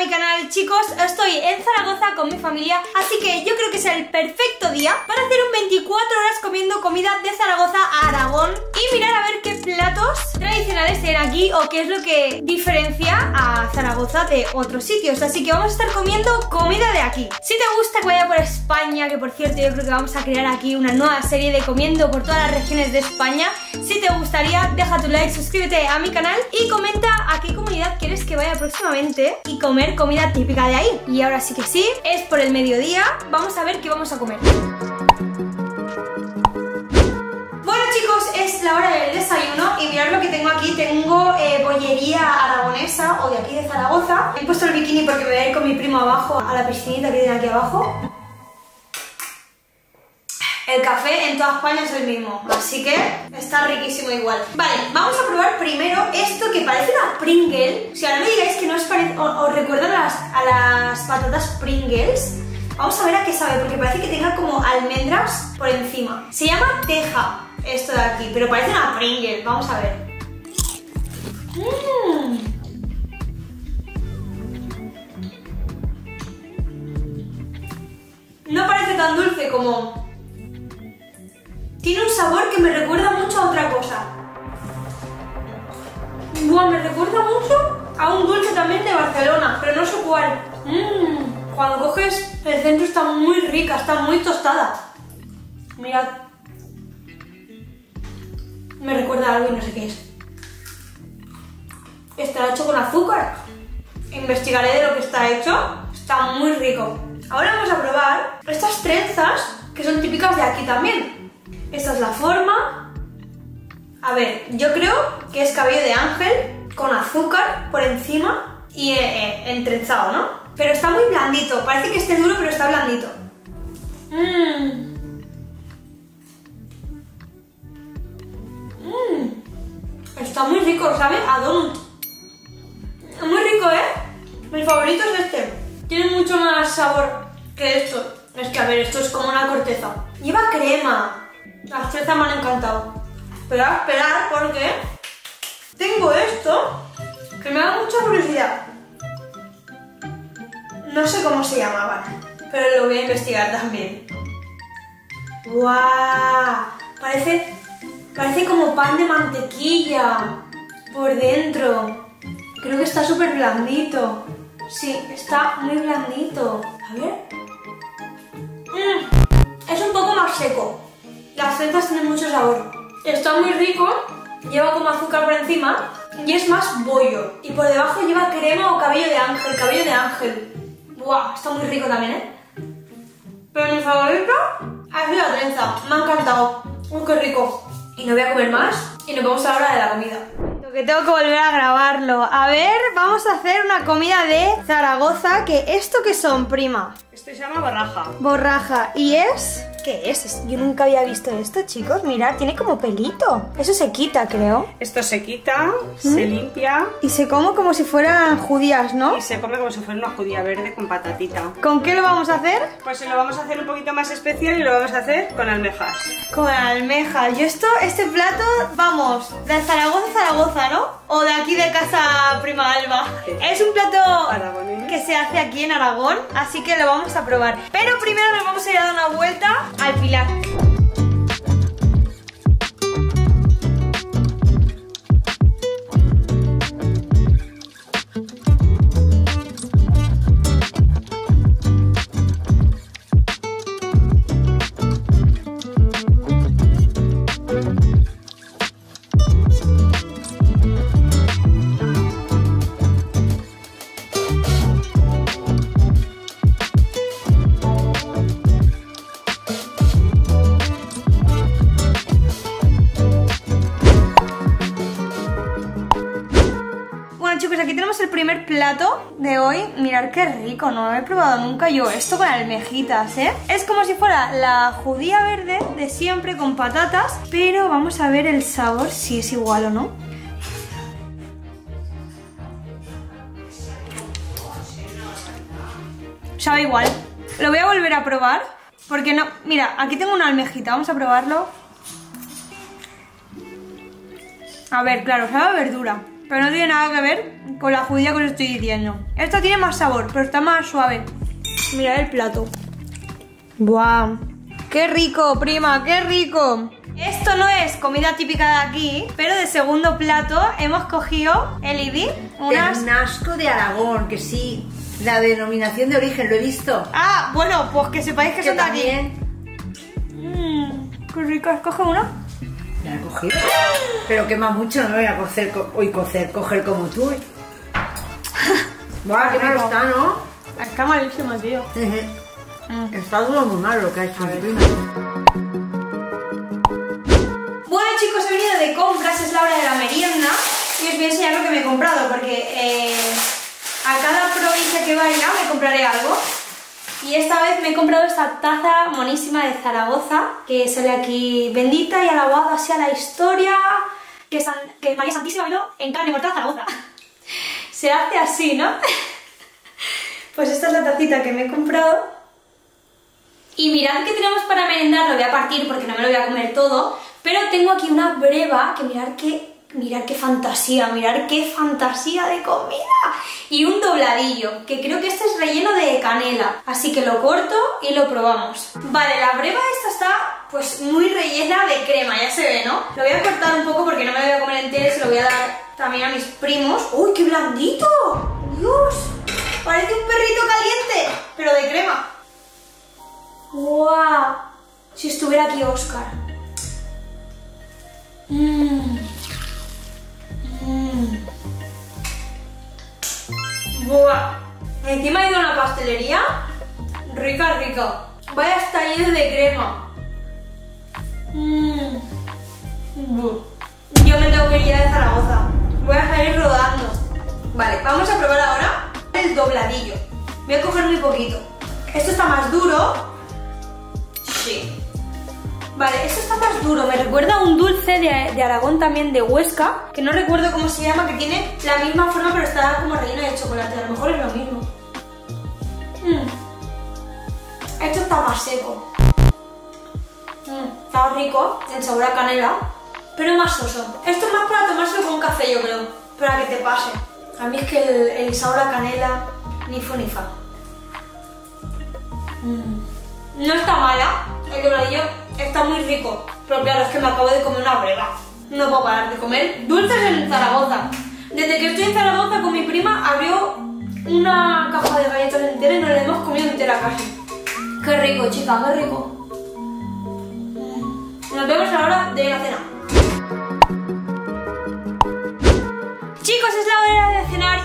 mi canal chicos, estoy en Zaragoza con mi familia Así que yo creo que es el perfecto día para hacer un 24 horas comiendo comida de Zaragoza a Aragón Y mirar a ver qué platos tradicionales tienen aquí o qué es lo que diferencia a Zaragoza de otros sitios Así que vamos a estar comiendo comida de aquí Si te gusta que vaya por España, que por cierto yo creo que vamos a crear aquí una nueva serie de comiendo por todas las regiones de España Si te gustaría, deja tu like, suscríbete a mi canal y comenta a qué comunidad quieres que vaya próximamente y comer comida típica de ahí. Y ahora sí que sí, es por el mediodía, vamos a ver qué vamos a comer. Es la hora del desayuno y mirad lo que tengo aquí, tengo eh, bollería aragonesa o de aquí de Zaragoza. He puesto el bikini porque me voy a ir con mi primo abajo a la piscinita que tiene aquí abajo. El café en toda España es el mismo, así que está riquísimo igual. Vale, vamos a probar primero esto que parece una Pringle. Si ahora me digáis que no os, parece, os recuerda a las, a las patatas Pringles, vamos a ver a qué sabe, porque parece que tenga como almendras por encima. Se llama teja esto de aquí, pero parece una Pringle. Vamos a ver. Mmm. No parece tan dulce como tiene un sabor que me recuerda mucho a otra cosa. Buah, me recuerda mucho a un dulce también de Barcelona, pero no sé cuál. Mmm, cuando coges el centro está muy rica, está muy tostada. Mirad. Me recuerda a algo y no sé qué es. Estará hecho con azúcar. Investigaré de lo que está hecho. Está muy rico. Ahora vamos a probar estas trenzas que son típicas de aquí también. Esta es la forma. A ver, yo creo que es cabello de ángel con azúcar por encima y eh, eh, ¿no? Pero está muy blandito. Parece que esté duro, pero está blandito. Mmm. Está muy rico, ¿sabe? A donut. Muy rico, ¿eh? Mi favorito es este. Tiene mucho más sabor que esto. Es que, a ver, esto es como una corteza. Lleva crema. Las trenzas me han encantado. Pero a esperar porque tengo esto que me da mucha curiosidad. No sé cómo se llamaban, pero lo voy a investigar también. ¡Guau! Parece, parece como pan de mantequilla por dentro. Creo que está súper blandito. Sí, está muy blandito. A ver. Mm, es un poco más seco. Las trenzas tienen mucho sabor. Está muy rico, lleva como azúcar por encima y es más bollo. Y por debajo lleva crema o cabello de ángel, cabello de ángel. Buah, está muy rico también, ¿eh? Pero mi favorito ha sido la trenza. Me ha encantado. Uy, qué rico. Y no voy a comer más y nos vamos a la hora de la comida. Lo que tengo que volver a grabarlo. A ver, vamos a hacer una comida de Zaragoza. Que ¿Esto qué son, prima? Esto se llama borraja. Borraja. ¿Y es? ¿Qué es? Yo nunca había visto esto, chicos. Mirad, tiene como pelito. Eso se quita, creo. Esto se quita, se limpia. Y se come como si fueran judías, ¿no? Y se come como si fuera una judía verde con patatita. ¿Con qué lo vamos a hacer? Pues lo vamos a hacer un poquito más especial y lo vamos a hacer con almejas. Con almejas. Yo esto, este plato, vamos, de Zaragoza a Zaragoza, ¿no? O de aquí de casa Prima Alba. Es un plato que se hace aquí en Aragón, así que lo vamos a probar. Pero primero nos vamos a ir a dar una vuelta al pilar. De hoy. Mirad qué rico, no he probado nunca yo esto con almejitas, ¿eh? Es como si fuera la judía verde de siempre con patatas, pero vamos a ver el sabor si es igual o no. Sabe igual. Lo voy a volver a probar, porque no... Mira, aquí tengo una almejita, vamos a probarlo. A ver, claro, sabe a verdura. Pero no tiene nada que ver con la judía que os estoy diciendo. Esta tiene más sabor, pero está más suave. Mirad el plato. ¡Buah! ¡Qué rico, prima! ¡Qué rico! Esto no es comida típica de aquí, pero de segundo plato hemos cogido, Elivi, unas... Ternasco de Aragón, que sí. La denominación de origen, lo he visto. Ah, bueno, pues que sepáis que, Que son de aquí. también. Mmm, qué rico. Escoge una. La he cogido. Pero quema mucho, no voy a cocer, co- hoy cocer, coger como tú. ¿eh? Buah, qué malo está, ¿no? Está malísimo, tío. Mm. Está todo muy mal lo que ha hecho. Bueno chicos, he venido de compras, es la hora de la merienda y os voy a enseñar lo que me he comprado porque eh, a cada provincia que vaya me compraré algo. Y esta vez me he comprado esta taza monísima de Zaragoza que sale aquí bendita y alabada sea la historia que, San- que María Santísima vino en carne mortal Zaragoza. Se hace así, ¿no? Pues esta es la tacita que me he comprado y mirad que tenemos para merendar, lo voy a partir porque no me lo voy a comer todo, pero tengo aquí una breva que mirad qué, mirad qué fantasía, mirad qué fantasía de comida. Y un dobladillo, que creo que este es relleno de canela, así que lo corto y lo probamos. Vale, la breva esta está pues muy rellena de crema, ya se ve, ¿no? Lo voy a cortar un poco porque no me voy a comer entero se lo voy a dar también a mis primos. ¡Uy, qué blandito! ¡Dios! Parece un perrito caliente, pero de crema. ¡Guau! Si estuviera aquí Oscar. Mmm. Buah. Encima he ido a una pastelería. Rica, rica. Vaya estallido de crema. Buh. Yo me tengo que ir ya de Zaragoza. Voy a salir rodando. Vale, vamos a probar ahora el dobladillo. Voy a coger muy poquito. Esto está más duro. Sí. Vale, esto está más duro. Me recuerda a un dulce de, de Aragón también de Huesca, que no recuerdo cómo se llama, que tiene la misma forma pero está como relleno de chocolate. A lo mejor es lo mismo. Mm. Esto está más seco. Mm, Está rico, el sabor a canela, pero más soso. Esto es más para tomárselo con café, yo creo, para que te pase. A mí es que el, el sabor a canela, ni fu ni fa. Mm. No está mala, el dobladillo está muy rico, pero claro, es que me acabo de comer una breva. No puedo parar de comer dulces en Zaragoza. Desde que estoy en Zaragoza con mi prima abrió una caja de galletas entera y nos la hemos comido entera casi. Qué rico, chica, qué rico. Nos vemos a la hora de la cena. Chicos, es la hora de cenar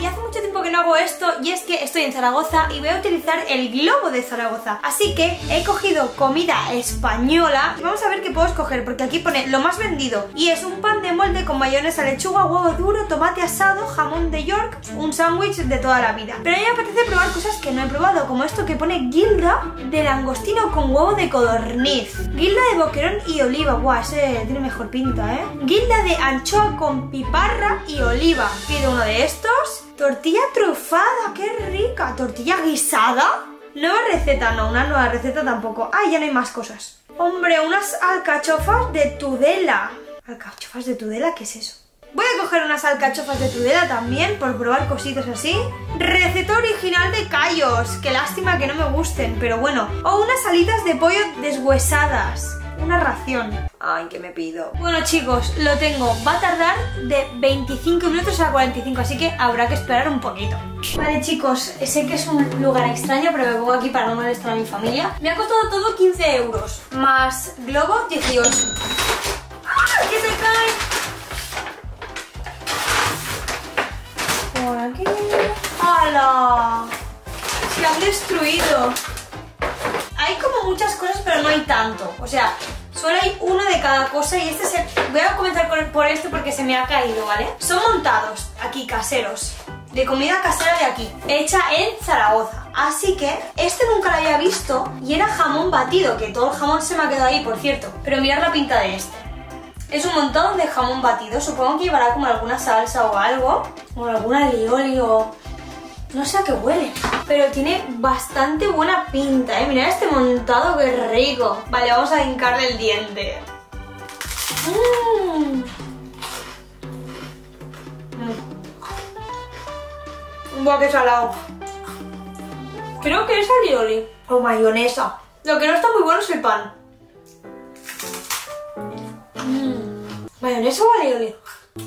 y hace mucho tiempo que no hago esto y es que estoy en Zaragoza y voy a utilizar el globo de Zaragoza. Así que he cogido comida española y vamos a ver qué puedo escoger porque aquí pone lo más vendido y es un pan de molde con mayonesa, lechuga, huevo duro, tomate asado, jamón de York, un sándwich de toda la vida. Pero a mí me apetece probar cosas que no he probado como esto que pone guilda de langostino con huevo de codorniz, guilda de boquerón y oliva, guau, ese tiene mejor pinta, ¿eh? Guilda de anchoa con piparra y oliva. Pido uno de estos. Tortilla trufada, qué rica. Tortilla guisada. Nueva receta, no, una nueva receta tampoco. Ah, ya no hay más cosas. Hombre, unas alcachofas de Tudela. ¿Alcachofas de Tudela? ¿Qué es eso? Voy a coger unas alcachofas de Tudela también por probar cositas así. Receta original de callos. Qué lástima que no me gusten, pero bueno. O unas alitas de pollo deshuesadas. Una ración. Ay, ¿qué me pido? Bueno, chicos, lo tengo. Va a tardar de 25 minutos a 45, así que habrá que esperar un poquito. Vale, chicos, sé que es un lugar extraño, pero me pongo aquí para no molestar a mi familia. Me ha costado todo 15 euros, más globo 18. ¡Ah, que se cae! Por aquí. ¡Hala! Se han destruido. Hay como muchas cosas, pero no hay tanto. O sea, solo hay uno de cada cosa y este se... Voy a comenzar por este porque se me ha caído, ¿vale? Son montados aquí, caseros. De comida casera de aquí, hecha en Zaragoza. Así que este nunca lo había visto y era jamón batido, que todo el jamón se me ha quedado ahí, por cierto. Pero mirad la pinta de este. Es un montón de jamón batido, supongo que llevará como alguna salsa o algo, o algún alioli o... No sé a qué huele, pero tiene bastante buena pinta, ¿eh? Mirad este montado, qué rico. Vale, vamos a hincarle el diente. Mmm. Mm. Buah, qué salado. Creo que es alioli o mayonesa. Lo que no está muy bueno es el pan. Mm, ¿Mayonesa o alioli?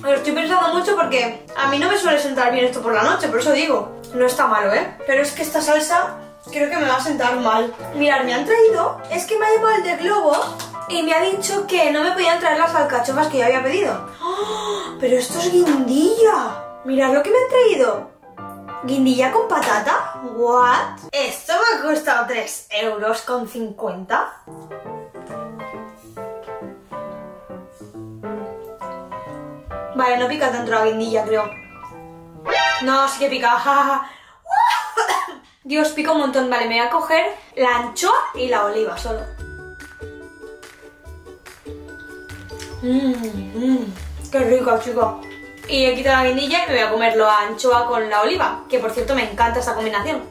Lo estoy pensando mucho porque a mí no me suele sentar bien esto por la noche, por eso digo. No está malo, ¿eh? Pero es que esta salsa creo que me va a sentar mal. Mirad, me han traído... Es que me ha llamado el de Globo y me ha dicho que no me podían traer las alcachofas que yo había pedido. ¡Oh! Pero esto es guindilla. Mirad lo que me han traído. ¿Guindilla con patata? ¿What? Esto me ha costado 3 euros con 50. Vale, no pica tanto la guindilla, creo. No, sí que pica. Dios, pica un montón. Vale, me voy a coger la anchoa y la oliva solo. Mmm, mmm, qué rico, chicos. Y he quitado la guindilla y me voy a comer la anchoa con la oliva. Que por cierto me encanta esa combinación.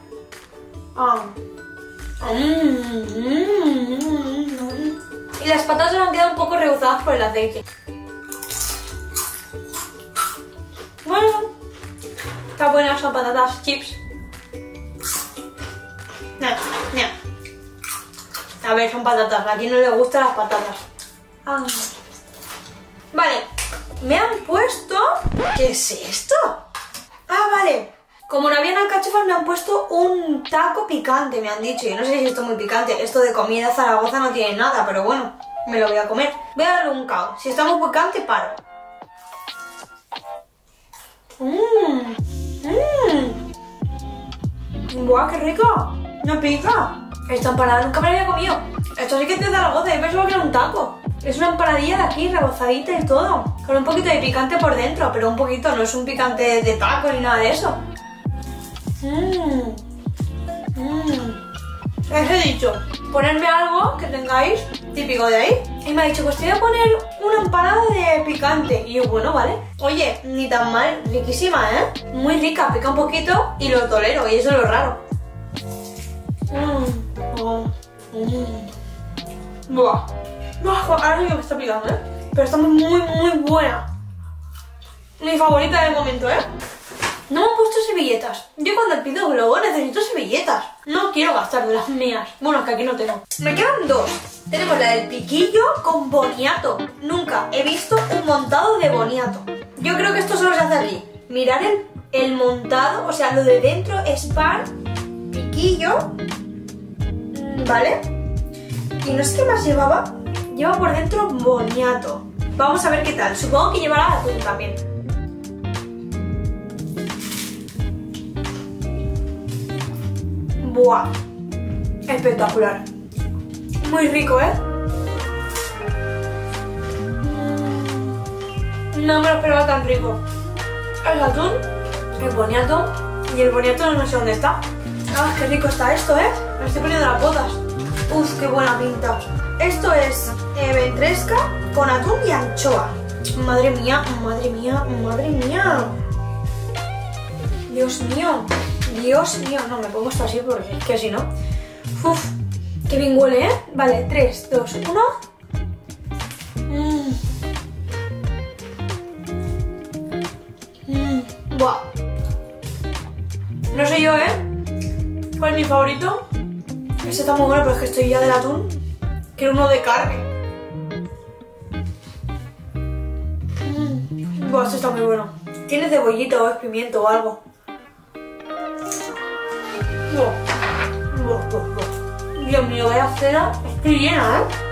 Ah. Mm, mm, mm, y las patatas me han quedado un poco rebuzadas por el aceite. Está buena son patatas chips. No, no. A ver, son patatas. A quien no le gustan las patatas. Ah. Vale, me han puesto... ¿Qué es esto? Ah, vale. Como no habían alcachofas me han puesto un taco picante, me han dicho. Yo no sé si esto es muy picante. Esto de comida Zaragoza no tiene nada, pero bueno, me lo voy a comer. Voy a darle un cao. Si está muy picante, paro. Mmm. Mmm. Buah, qué rico. No pica. Esta empanada nunca me la había comido. Esto sí que es de Zaragoza. Yo pensaba que era un taco. Es una empanadilla de aquí, rebozadita y todo. Con un poquito de picante por dentro, pero un poquito, no es un picante de taco ni nada de eso. Mmm. Mmm. Les he dicho, ponerme algo que tengáis típico de ahí. Y me ha dicho, pues te voy a poner una empanada de picante. Y yo, bueno, vale. Oye, ni tan mal, riquísima, ¿eh? Muy rica, pica un poquito y lo tolero, y eso es lo raro. Mmm. Oh. Mmm. Buah. Buah, ahora sí que me está picando, ¿eh? Pero está muy, muy buena. Mi favorita del momento, ¿eh? No me han puesto servilletas. Yo cuando pido globo necesito servilletas. No quiero gastar de las mías. Bueno, que aquí no tengo. Me quedan dos. Tenemos la del piquillo con boniato. Nunca he visto un montado de boniato. Yo creo que esto solo se hace aquí. Mirar el, el montado, o sea, lo de dentro es pan, piquillo, mm, ¿vale? Y no sé qué más llevaba. Lleva por dentro boniato. Vamos a ver qué tal. Supongo que llevará atún también. Espectacular. Muy rico, ¿eh? No me lo esperaba tan rico. El atún, el boniato y el boniato no sé dónde está. ¡Ah, qué rico está esto, eh! Me estoy poniendo las botas. ¡Uf, qué buena pinta! Esto es eh, ventresca con atún y anchoa. Madre mía, madre mía, madre mía. Dios mío. Dios mío, no, me pongo esto así porque es que así no. Uf, qué bien huele, ¿eh? Vale, 3, 2, 1. Mmm. Buah. No sé yo, ¿eh? ¿Cuál es mi favorito? Ese está muy bueno, pero es que estoy ya del atún. Quiero uno de carne. Mmm. Buah, este está muy bueno. Tiene cebollita o es pimiento o algo. Dios mío, vaya cena. Estoy llena, ¿eh?